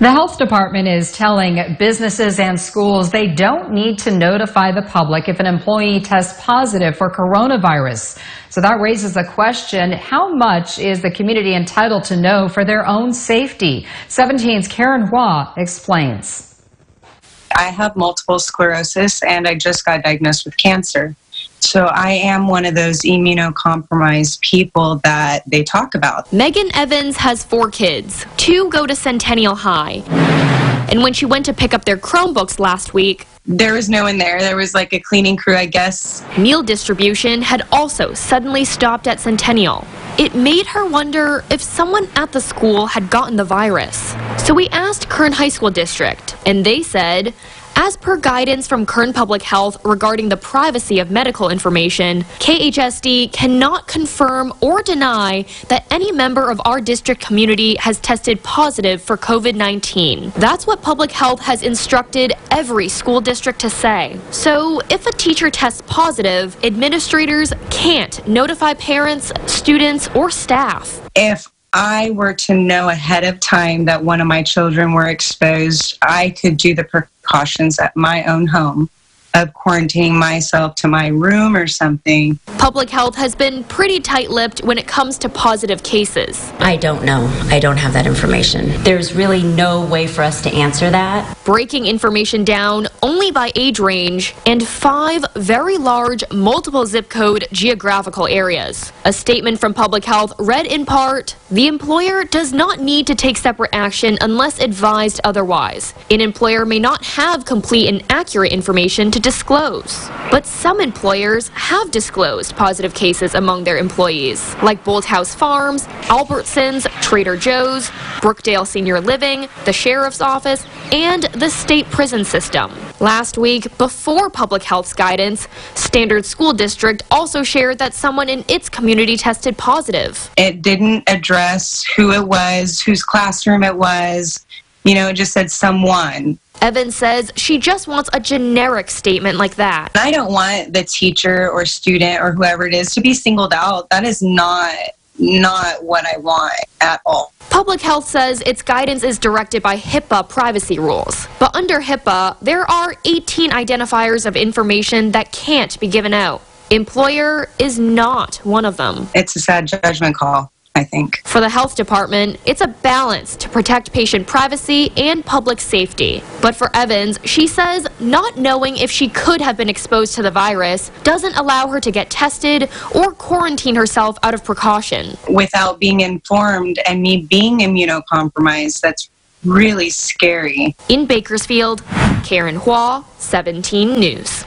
The health department is telling businesses and schools they don't need to notify the public if an employee tests positive for coronavirus. So that raises the question, how much is the community entitled to know for their own safety? 17's Karen Hua explains. I have multiple sclerosis and I just got diagnosed with cancer. So I am one of those immunocompromised people that they talk about. Megan Evans has four kids. Two go to Centennial High. And when she went to pick up their Chromebooks last week, there was no one there. There was like a cleaning crew, I guess. Meal distribution had also suddenly stopped at Centennial. It made her wonder if someone at the school had gotten the virus. So we asked Kern High School District, and they said as per guidance from Kern Public Health regarding the privacy of medical information, KHSD cannot confirm or deny that any member of our district community has tested positive for COVID 19. That's what Public Health has instructed every school district to say. So if a teacher tests positive, administrators can't notify parents, students, or staff. If I were to know ahead of time that one of my children were exposed, I could do the precautions at my own home of quarantining myself to my room or something. Public health has been pretty tight lipped when it comes to positive cases. I don't know. I don't have that information. There's really no way for us to answer that. Breaking information down only by age range and five very large multiple zip code geographical areas. A statement from public health read in part the employer does not need to take separate action unless advised otherwise. An employer may not have complete and accurate information to disclose. But some employers have disclosed positive cases among their employees, like Bolthouse Farms, Albertsons, Trader Joe's, Brookdale Senior Living, the Sheriff's Office, and the state prison system. Last week, before public health's guidance, Standard School District also shared that someone in its community tested positive. It didn't address who it was, whose classroom it was. You know, it just said someone. Evans says she just wants a generic statement like that. I don't want the teacher or student or whoever it is to be singled out. That is not not what I want at all. Public Health says its guidance is directed by HIPAA privacy rules. But under HIPAA, there are 18 identifiers of information that can't be given out. Employer is not one of them. It's a sad judgment call. I think. For the health department, it's a balance to protect patient privacy and public safety. But for Evans, she says not knowing if she could have been exposed to the virus doesn't allow her to get tested or quarantine herself out of precaution. Without being informed and me being immunocompromised, that's really scary. In Bakersfield, Karen Hua, 17 News.